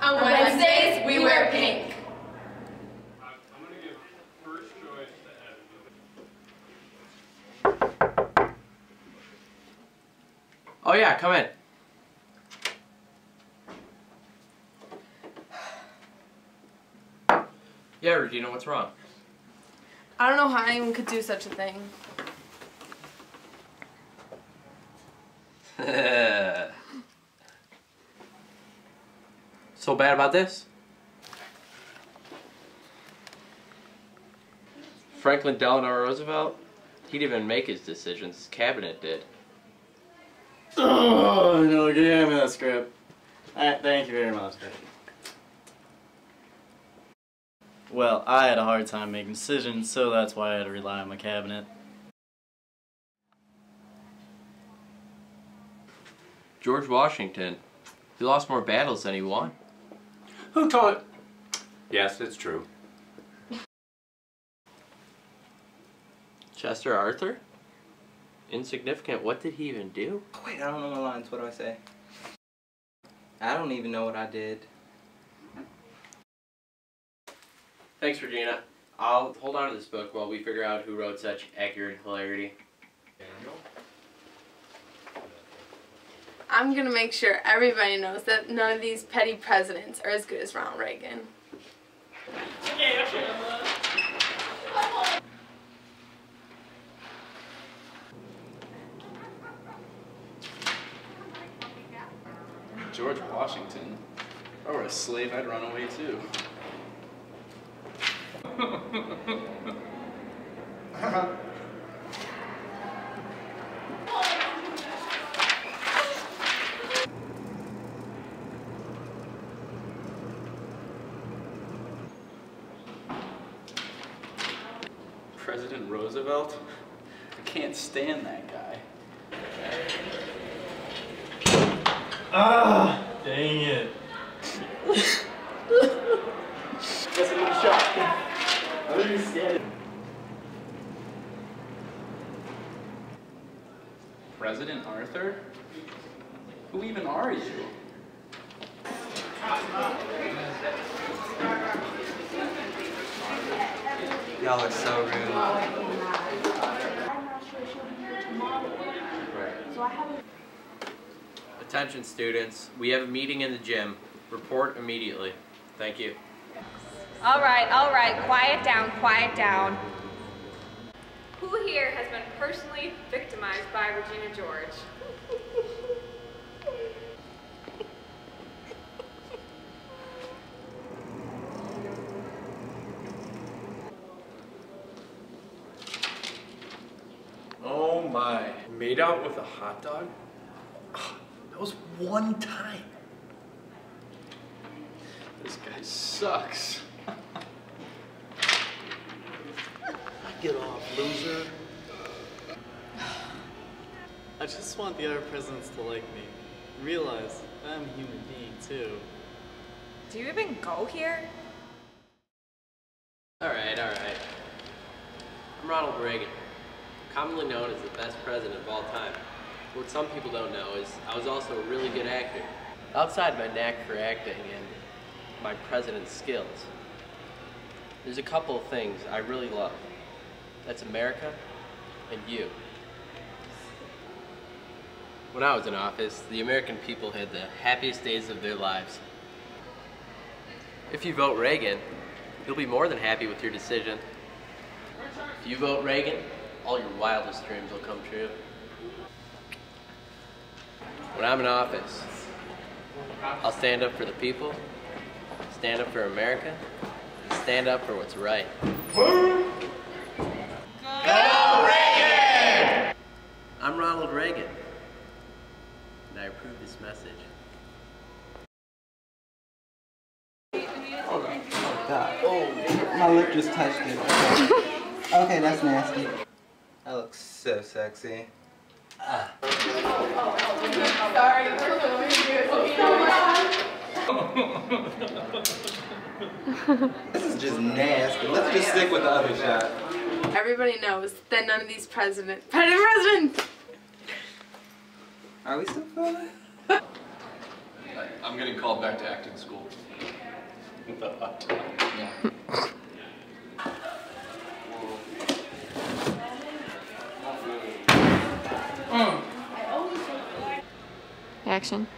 On Wednesdays, we wear pink. I'm gonna give first choice to Evan. Oh yeah, come in. Yeah, Regina, what's wrong? I don't know how anyone could do such a thing. so bad about this? Franklin Delano Roosevelt? He didn't even make his decisions, his cabinet did. Oh, no, give me that script. Uh, thank you very much. Well, I had a hard time making decisions, so that's why I had to rely on my cabinet. George Washington. He lost more battles than he won. Who told? Yes, it's true. Chester Arthur? Insignificant. What did he even do? Oh, wait, I don't know my lines. What do I say? I don't even know what I did. Thanks, Regina. I'll hold on to this book while we figure out who wrote such accurate hilarity. I'm gonna make sure everybody knows that none of these petty presidents are as good as Ronald Reagan. George Washington. If I were a slave, I'd run away too. President Roosevelt? I can't stand that guy. Ah, dang it. That's a good shot. I understand. President Arthur? Who even are you? Y'all are so rude. I'm not sure she'll be here tomorrow. So I haven't. Attention, students. We have a meeting in the gym. Report immediately. Thank you. All right, all right, quiet down, quiet down. Who here has been personally victimized by Regina George? My. Made out with a hot dog? That was one time. This guy sucks. Get off, loser. I just want the other presidents to like me. Realize I'm a human being too. Do you even go here? Alright, alright. I'm Ronald Reagan, commonly known as the best president of all time. What some people don't know is I was also a really good actor. Outside my knack for acting and my president's skills, there's a couple of things I really love. That's America and you. When I was in office, the American people had the happiest days of their lives. If you vote Reagan, you'll be more than happy with your decision. If you vote Reagan, all your wildest dreams will come true. When I'm in office, I'll stand up for the people, stand up for America, and stand up for what's right. Go Reagan! I'm Ronald Reagan, and I approve this message. Oh, my lip just touched it. Okay, that's nasty. That looks so sexy. This is just nasty. Let's just stick with the other shot. Everybody knows that none of these presidents, president. presidents, Are we still filming? I'm getting called back to acting school. With a hot dog. Yeah. Action.